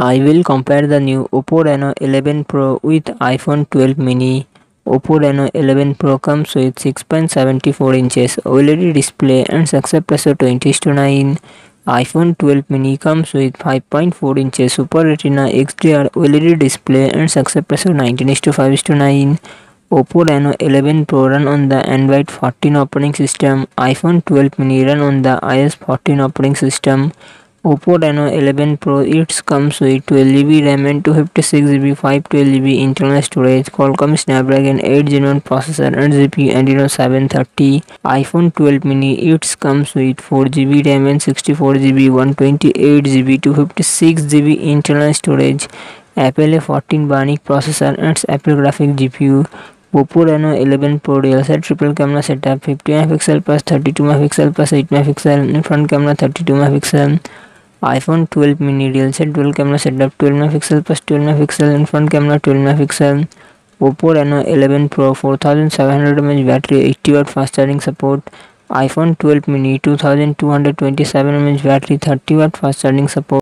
I will compare the new Oppo Reno 11 Pro with iPhone 12 mini. Oppo Reno 11 Pro comes with 6.74 inches OLED display and success ratio 20 to 9. iPhone 12 mini comes with 5.4 inches Super Retina XDR OLED display and success ratio 19 to 5 to 9. Oppo Reno 11 Pro run on the Android 14 operating system. iPhone 12 mini run on the iOS 14 operating system. Oppo Reno 11 Pro it comes with 12GB RAM and 256GB 512GB internal storage, Qualcomm Snapdragon 8 Gen 1 processor and GPU Adreno 730. iPhone 12 mini it comes with 4GB RAM and 64GB 128GB 256GB internal storage, Apple A14 Bionic processor and Apple Graphic GPU. Oppo Reno 11 Pro real set triple camera setup 50 megapixel plus 32 megapixel plus 8 megapixel in front camera 32 megapixel iPhone 12 mini real set dual camera setup 12 megapixel plus 12 megapixel in front camera 12 megapixel. Oppo Reno 11 Pro 4700 mAh battery 80 watt fast charging support. iPhone 12 mini 2227 mAh battery 30 watt fast charging support